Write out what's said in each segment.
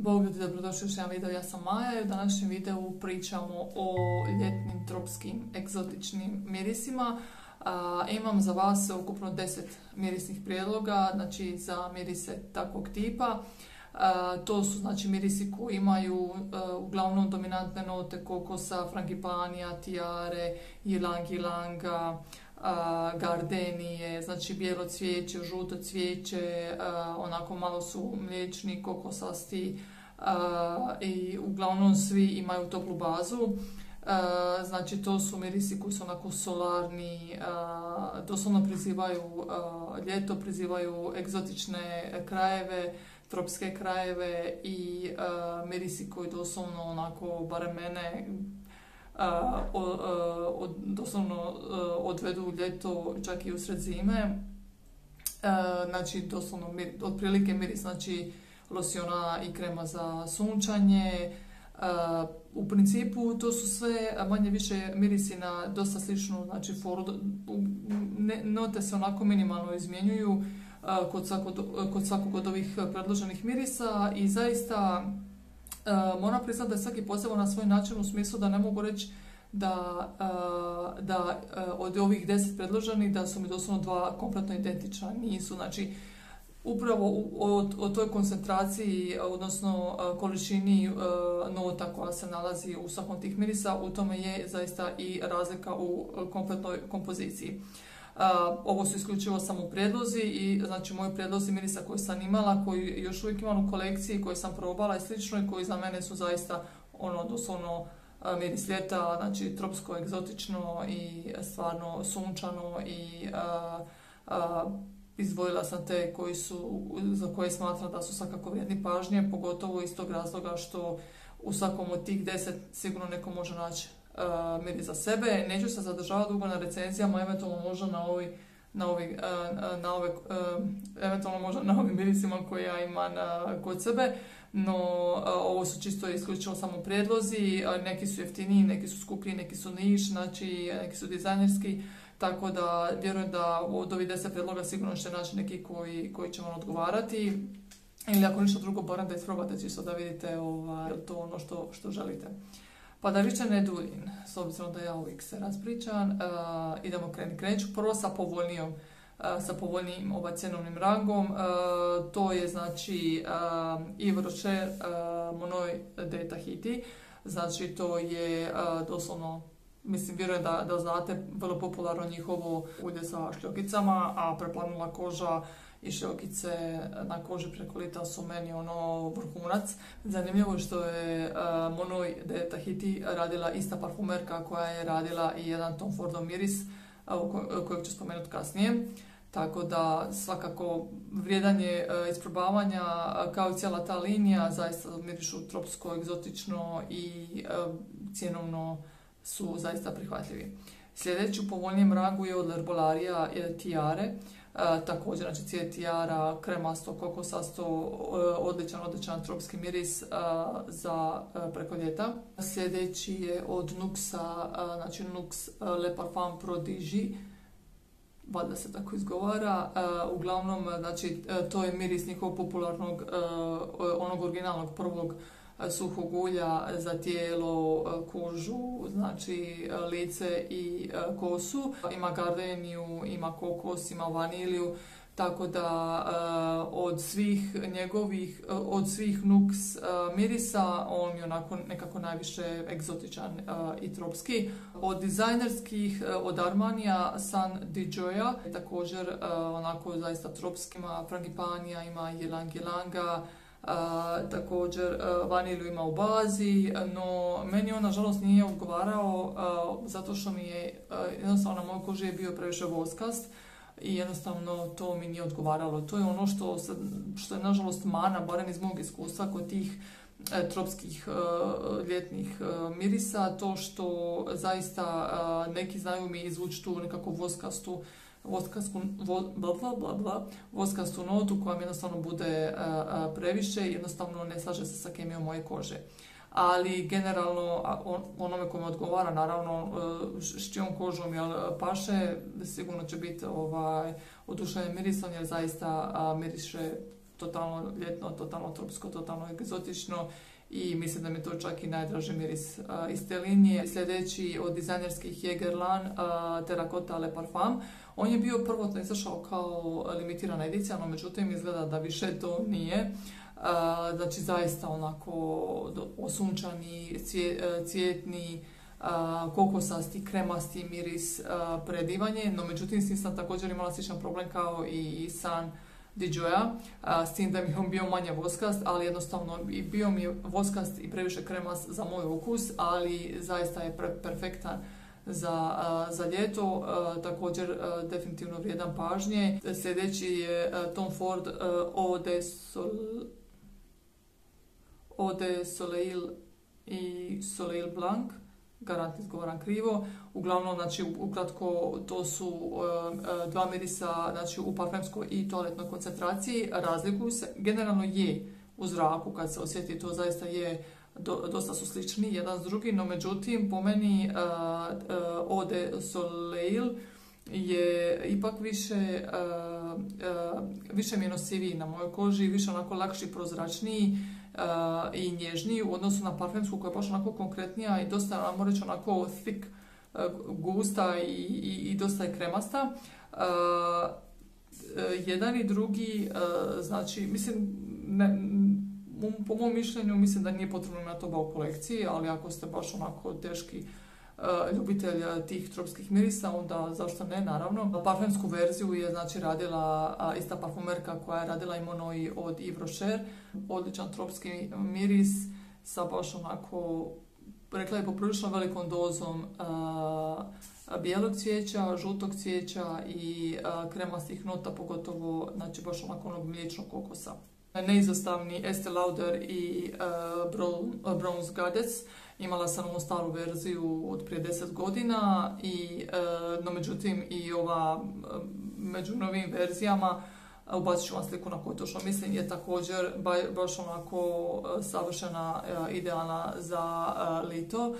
Bog ljudi, dobrodošli u jedan video, ja sam Maja i u današnjem videu pričamo o ljetnim tropskim egzotičnim mirisima. imam za vas ukupno 10 mirisnih prijedloga, znači za mirise takvog tipa. to su znači mirisi koji imaju uglavnom dominantne note kokosa, frangipanija, tiare, ilang ilanga, gardenije, znači bijelo cvijeće, žuto cvijeće, onako malo su mliječni, kokosasti i uglavnom svi imaju toplu bazu. Znači to su mirisi koji su onako solarni, doslovno prizivaju ljeto, prizivaju egzotične krajeve, tropske krajeve i mirisi koji doslovno onako, barem mene, od, doslovno odvedu ljeto čak i usred zime. Znači doslovno otprilike miris znači losiona i krema za sunčanje. U principu to su sve manje više mirisi na dosta sličnu znači foru. Note se onako minimalno izmjenjuju kod svakog, kod svakog od ovih predloženih mirisa i zaista moram priznati da je svaki poseban na svoj način u smislu da ne mogu reći da, uh, da uh, od ovih deset predloženih da su mi doslovno dva kompletno identična. Nisu, znači, upravo o, o toj koncentraciji, odnosno količini nota koja se nalazi u svakom tih mirisa, u tome je zaista i razlika u kompletnoj kompoziciji ovo su isključivo samo prijedlozi i znači moji prijedlozi mirisa koje sam imala, koji još uvijek imam u kolekciji, koje sam probala i slično i koji za mene su zaista ono doslovno miris ljeta, znači tropsko, egzotično i stvarno sunčano i izdvojila sam te koji su, za koje smatram da su svakako vrijedni pažnje, pogotovo iz tog razloga što u svakom od tih deset sigurno neko može naći uh, miri za sebe. Neću se zadržavati dugo na recenzijama, eventualno možda na ovi na ovi, uh, na ove, eventualno možda na ovim mirisima koje ja imam kod sebe, no ovo su čisto isključivo samo prijedlozi, neki su jeftiniji, neki su skuplji, neki su niš, znači neki su dizajnerski, tako da vjerujem da od ovih deset prijedloga sigurno ćete naći neki koji, koji će vam odgovarati. Ili ako ništa drugo, barem da isprobate čisto da vidite ovaj, to ono što, što želite. Pa da više ne duljim, s obzirom da ja uvijek se raspričam, uh, idemo krenuti. Krenut prvo sa povoljnijom uh, sa povoljnijim ovaj cjenovnim rangom. Uh, to je znači Yves Rocher Monoi de Tahiti. Znači to je doslovno Mislim, vjerujem da, da znate, vrlo popularno njihovo ulje sa šljokicama, a preplanula koža i šljokice na koži preko lita su meni ono vrhunac. Zanimljivo je što je Monoi de Tahiti radila ista parfumerka koja je radila i jedan Tom Fordov miris kojeg ću spomenuti kasnije. Tako da svakako vrijedan je isprobavanja kao i cijela ta linija, zaista mirišu tropsko, egzotično i cjenovno su zaista prihvatljivi. Sljedeći u povoljnijem rangu je od Lerbolarija Tiare. E, također, znači cijet tijara, kremasto, kokosasto, e, odličan, odličan tropski miris e, za preko ljeta. Sljedeći je od Nuxa, znači Nux Le Parfum Prodigy, valjda se tako izgovara. Uglavnom, znači, to je miris njihovog popularnog, onog originalnog prvog suhog ulja za tijelo, kožu, znači lice i kosu. Ima gardeniju, ima kokos, ima vaniliju, tako da od svih njegovih, od svih nuks mirisa on je onako nekako najviše egzotičan i tropski. Od dizajnerskih, od Armanija San Di Gioia, također onako zaista tropski, ima Frangipanija, ima Ylang Yelanga, također vanilju ima u bazi, no meni on nažalost nije odgovarao zato što mi je jednostavno na mojoj koži je bio previše voskast i jednostavno to mi nije odgovaralo. To je ono što, što je nažalost mana, barem iz mog iskustva kod tih e, tropskih e, ljetnih e, mirisa, to što zaista neki znaju mi izvući tu nekako voskastu voskastu, bla, bla, bla, voskastu notu koja mi jednostavno bude previše i jednostavno ne slaže se sa kemijom moje kože. Ali generalno onome kome odgovara, naravno e, s čijom kožom jel, paše, sigurno će biti ovaj, oduševljen mirisom jer zaista miriše totalno ljetno, totalno tropsko, totalno egzotično i mislim da mi je to čak i najdraži miris iz te linije. Sljedeći od dizajnerskih Jägerlan uh, Terracotta Le Parfum. On je bio prvotno izašao kao limitirana edicija, no međutim izgleda da više to nije. znači zaista onako osunčani, cvjetni, kokosasti, kremasti miris predivanje, no međutim s sam također imala sličan problem kao i san Dijoja, s tim da mi on bio manje voskast, ali jednostavno bio mi voskast i previše kremas za moj ukus, ali zaista je perfektan za, za ljeto, također definitivno vrijedan pažnje. Sljedeći je Tom Ford Eau de, Sol... Eau Soleil i Soleil Blanc garant izgovaram krivo. Uglavnom, znači, ukratko, to su e, e, dva mirisa znači, u parfemskoj i toaletnoj koncentraciji. Razlikuju se. Generalno je u zraku kad se osjeti, to zaista je dosta su slični jedan s drugim, no međutim, po meni uh, Eau de Soleil je ipak više, više mi je na mojoj koži, više onako lakši, prozračniji i nježniji u odnosu na parfemsku koja je baš onako konkretnija i dosta, vam reći, onako thick, gusta i, i, dosta je kremasta. E, jedan i drugi, znači, mislim, ne, po mom mišljenju mislim da nije potrebno na to u kolekciji, ali ako ste baš onako teški ljubitelj tih tropskih mirisa, onda zašto ne, naravno. Parfemsku verziju je znači radila ista parfumerka koja je radila i Monoi od Yves Rocher. Odličan tropski miris sa baš onako, rekla je poprilično velikom dozom bijelog cvijeća, žutog cvijeća i kremastih nota, pogotovo znači baš onako onog mliječnog kokosa. Neizostavni Estee Lauder i Bronze Goddess Imala sam onu staru verziju od prije 10 godina, i, e, no međutim i ova e, među novim verzijama ubacit ću vam sliku na koju točno mislim, je također baš onako savršena, idealna za lito.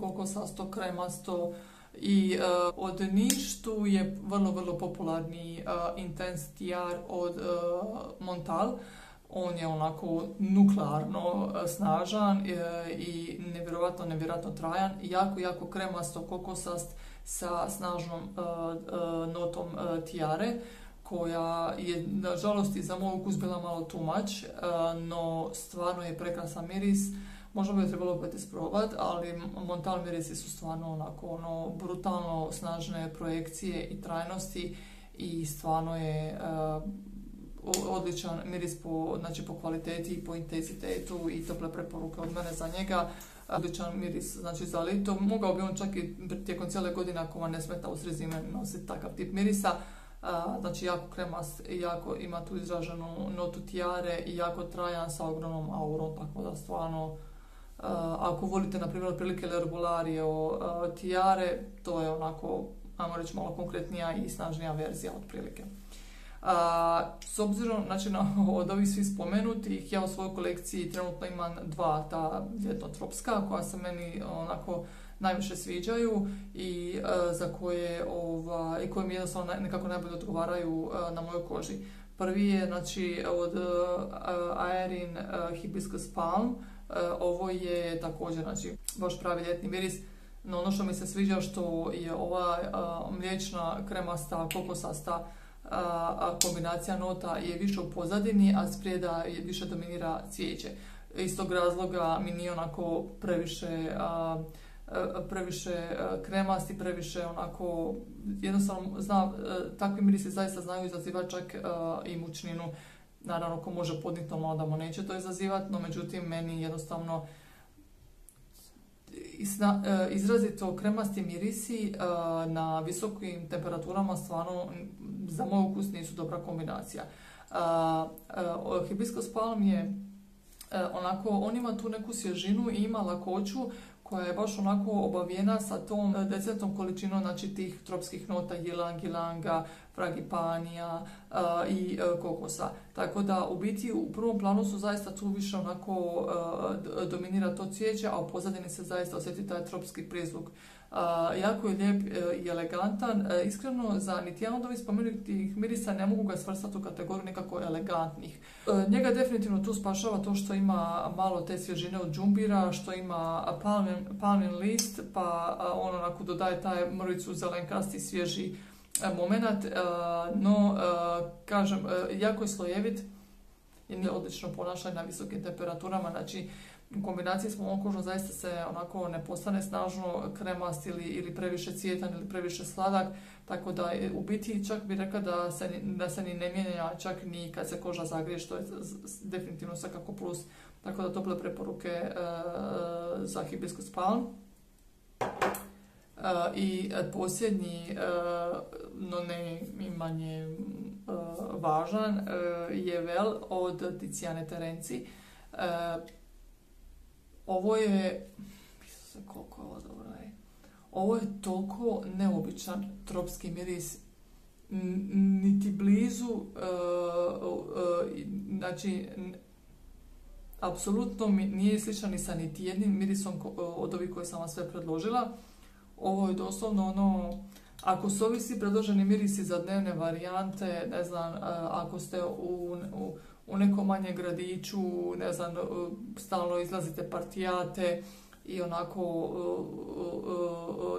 Koliko sasto, kremasto i od ništu je vrlo, vrlo popularni Intense TR od Montal on je onako nuklearno e, snažan e, i nevjerojatno, nevjerojatno trajan. Jako, jako kremasto, kokosast sa snažnom e, notom tijare koja je nažalost i za moj ukus bila malo tumač, no stvarno je prekrasan miris. Možda bi je trebalo opet isprobati, ali Montal mirisi su stvarno onako ono, brutalno snažne projekcije i trajnosti i stvarno je odličan miris po, znači po kvaliteti i po intenzitetu i tople preporuke od mene za njega. Odličan miris znači za lito. Mogao bi on čak i tijekom cijele godine ako vam ne smeta u zime nositi takav tip mirisa. znači jako kremast, jako ima tu izraženu notu tijare i jako trajan sa ogromnom aurom, tako da stvarno ako volite na primjer prilike L'Herbolario uh, tijare, to je onako, ajmo reći malo konkretnija i snažnija verzija otprilike. A, s obzirom znači, na, od ovih svih spomenutih, ja u svojoj kolekciji trenutno imam dva ta ljetno-tropska koja se meni onako najviše sviđaju i e, za koje, ova, i koje mi jednostavno nekako najbolje odgovaraju e, na mojoj koži. Prvi je znači, od uh, Aerin Hibiscus Palm. ovo je također znači, baš pravi ljetni miris. No ono što mi se sviđa što je ova mliječna, kremasta, kokosasta a, kombinacija nota je više u pozadini, a sprijeda je više dominira cvijeće. Iz tog razloga mi nije onako previše previše kremasti, previše onako, jednostavno zna, takvi mirisi zaista znaju izazivati čak i mučninu. Naravno, ko može podniti malo da mu neće to izazivati, no međutim, meni jednostavno izrazito kremasti mirisi e, na visokim temperaturama stvarno za moj ukus nisu dobra kombinacija. E, hibiscus palm je onako, on ima tu neku svježinu i ima lakoću koja je baš onako obavijena sa tom decentnom količinom znači, tih tropskih nota ylang ylanga, fragipanija i kokosa. Tako da u biti u prvom planu su zaista tu više onako dominira to cvijeće, a u pozadini se zaista osjeti taj tropski prizvuk jako je lijep e, i elegantan. E, iskreno, za niti jedan od ovih spomenutih mirisa ne mogu ga svrstati u kategoriju nekako elegantnih. E, njega definitivno tu spašava to što ima malo te svježine od džumbira, što ima palmin, list, pa on onako dodaje taj mrvicu zelenkasti svježi moment. No, kažem, jako je slojevit i odlično ponašanje na visokim temperaturama, znači u kombinaciji s mlom zaista se onako ne postane snažno kremast ili, ili previše cvjetan ili previše sladak, tako da u biti čak bi rekla da se, da se ni ne mijenja čak ni kad se koža zagrije, što je definitivno svakako plus. Tako da tople preporuke e, za hibiscus palm. E, I posljednji, e, no ne manje važan, je vel od Ticijane Terenci. Ovo je, se koliko je ovo dobro, je. Ovo je toliko neobičan tropski miris, niti blizu, uh, uh, znači, apsolutno nije sličan ni sa niti jednim mirisom od ovih koje sam vam sve predložila. Ovo je doslovno ono, ako su ovi svi predloženi mirisi za dnevne varijante, ne znam, ako ste u, u u nekom manjem gradiću, ne znam, stalno izlazite partijate i onako,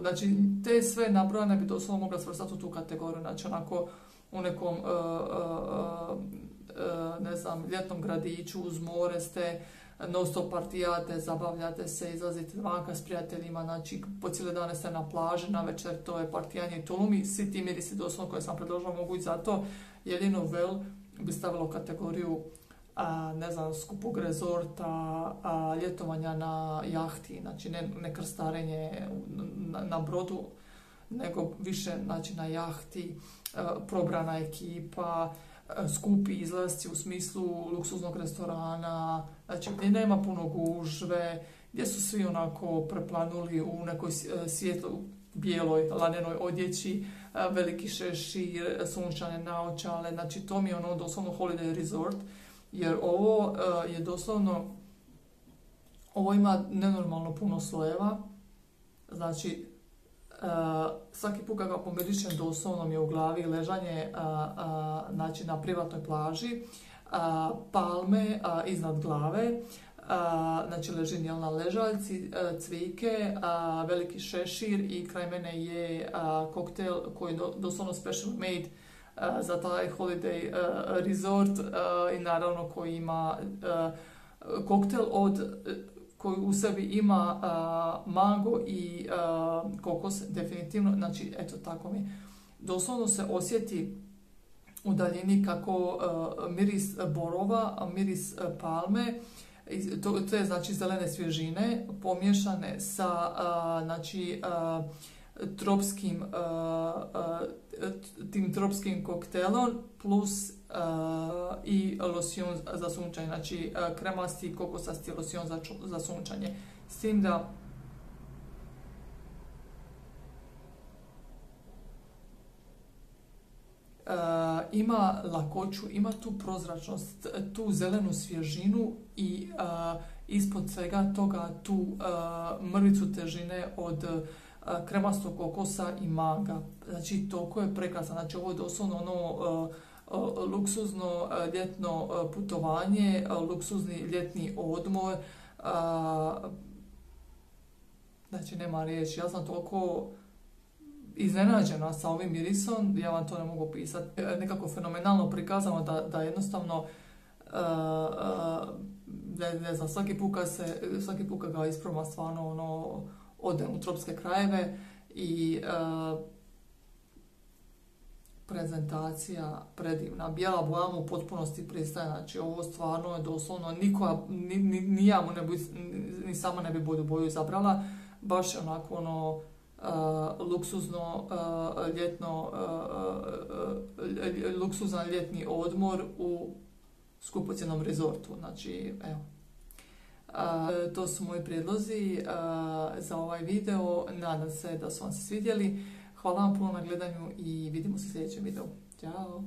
znači te sve nabrojane bi doslovno mogla svrstati u tu kategoriju, znači onako u nekom, ne znam, ljetnom gradiću uz more ste, non stop partijate, zabavljate se, izlazite vanka s prijateljima, znači po cijele dane ste na plaži, na večer to je partijanje i tulumi, svi ti mirisi doslovno koje sam predložila mogu i zato, jedino vel bi stavilo kategoriju a, ne znam, skupog rezorta, a, ljetovanja na jahti, znači ne, ne krstarenje na, na, brodu, nego više znači, na jahti, probrana ekipa, skupi izlasci u smislu luksuznog restorana, znači gdje nema puno gužve, gdje su svi onako preplanuli u nekoj svijetlo, bijeloj lanenoj odjeći, veliki šešir, sunčane naočale, znači to mi je ono doslovno holiday resort, jer ovo je doslovno, ovo ima nenormalno puno slojeva, znači svaki put kad ga pomirišem doslovno mi je u glavi ležanje znači na privatnoj plaži, palme iznad glave, znači ležim na ležaljci, cvike, veliki šešir i kraj mene je koktel koji je doslovno special made za taj holiday resort i naravno koji ima koktel od koji u sebi ima mango i kokos definitivno, znači eto tako mi doslovno se osjeti u daljini kako miris borova, miris palme to, to je znači zelene svježine pomiješane sa znači tropskim tim tropskim koktelom plus i losion za sunčanje, znači kremasti kokosasti losion za, za sunčanje. S tim da ima lakoću, ima tu prozračnost, tu zelenu svježinu i ispod svega toga tu mrvicu težine od kremastog kokosa i manga. Znači, toliko je prekrasno. Znači, ovo je doslovno ono luksuzno ljetno putovanje, luksuzni ljetni odmor. Znači, nema riječi. Ja sam toliko iznenađena sa ovim mirisom, ja vam to ne mogu pisati. E, nekako fenomenalno prikazano da, da jednostavno uh, uh, ne, ne znam, svaki put kad se, svaki put kad ga isproma stvarno ono, odem u tropske krajeve i prezentacija predivna. Bijela boja mu u potpunosti pristaje, znači ovo stvarno je doslovno, niko, ni, ni, ni ja mu ne bi, ni sama ne bi bolju boju izabrala, baš onako ono, luksuzno uh, ljetno uh, luksuzan ljetni odmor u skupocjenom rezortu. Znači, evo. to su moji prijedlozi za ovaj video. Nadam se da su vam se svidjeli. Hvala vam puno na gledanju i vidimo se u sljedećem videu. Ćao!